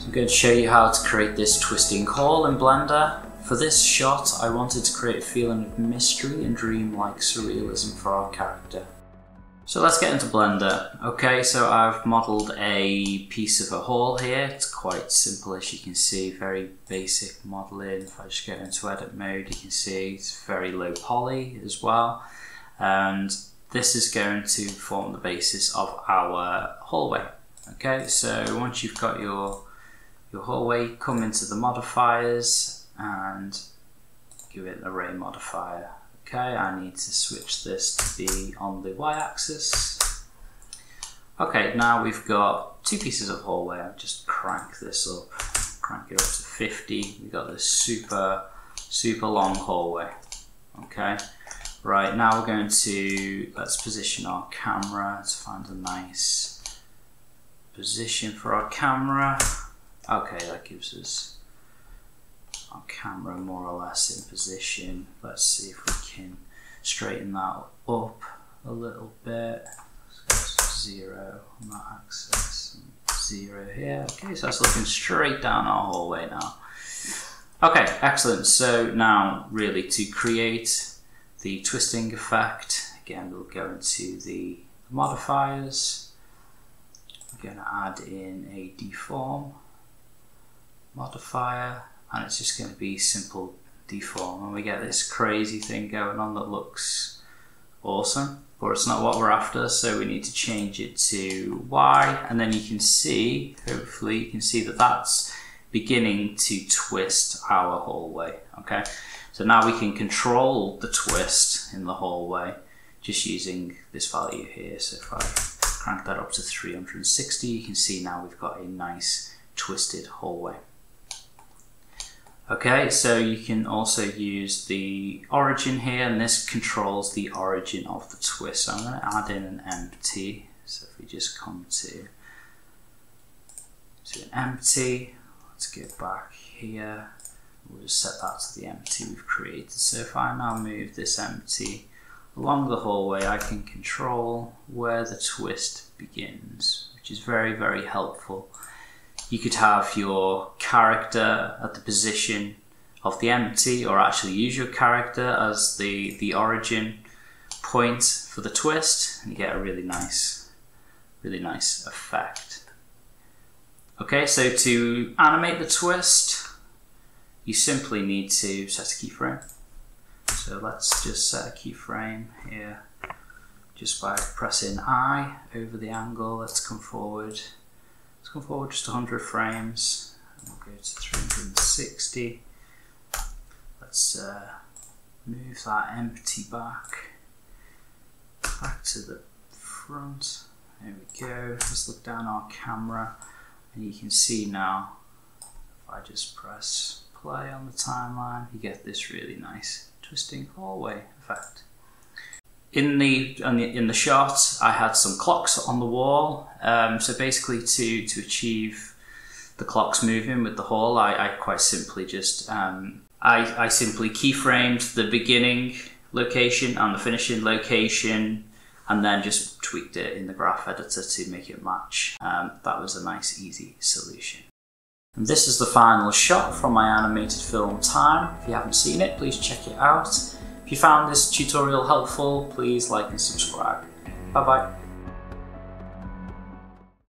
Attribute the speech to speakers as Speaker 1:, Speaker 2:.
Speaker 1: So I'm going to show you how to create this twisting hall in Blender. For this shot, I wanted to create a feeling of mystery and dreamlike surrealism for our character. So let's get into Blender. Okay, so I've modeled a piece of a hall here. It's quite simple as you can see, very basic modeling. If I just go into edit mode, you can see it's very low poly as well. And this is going to form the basis of our hallway. Okay, so once you've got your, your hallway, come into the modifiers and give it an array modifier. Okay, I need to switch this to be on the y-axis. Okay, now we've got two pieces of hallway. I'll just crank this up, crank it up to 50. We've got this super, super long hallway. Okay, right now we're going to, let's position our camera to find a nice position for our camera. Okay, that gives us our camera more or less in position. Let's see if we can straighten that up a little bit. Zero on that axis, zero here. Okay, so that's looking straight down our hallway now. Okay, excellent. So now really to create the twisting effect, again we'll go into the modifiers. Going to add in a deform modifier and it's just going to be simple deform. And we get this crazy thing going on that looks awesome but it's not what we're after so we need to change it to Y. And then you can see hopefully you can see that that's beginning to twist our hallway okay? So now we can control the twist in the hallway just using this value here. So if I crank that up to 360 you can see now we've got a nice twisted hallway Okay, so you can also use the origin here, and this controls the origin of the twist. So I'm going to add in an empty. So if we just come to, to an empty, let's get back here. We'll just set that to the empty we've created. So if I now move this empty along the hallway, I can control where the twist begins, which is very, very helpful you could have your character at the position of the empty or actually use your character as the, the origin point for the twist and you get a really nice, really nice effect. Okay, so to animate the twist, you simply need to set a keyframe. So let's just set a keyframe here just by pressing I over the angle. Let's come forward Let's go forward just 100 frames. we'll go to 360. Let's uh, move that empty back, back to the front. There we go. Let's look down our camera and you can see now if I just press play on the timeline you get this really nice twisting hallway effect. In the, in the shot, I had some clocks on the wall. Um, so basically, to to achieve the clocks moving with the hall, I, I quite simply just um, I, I simply keyframed the beginning location and the finishing location, and then just tweaked it in the graph editor to make it match. Um, that was a nice, easy solution. And this is the final shot from my animated film Time. If you haven't seen it, please check it out. If you found this tutorial helpful, please like and subscribe. Bye bye.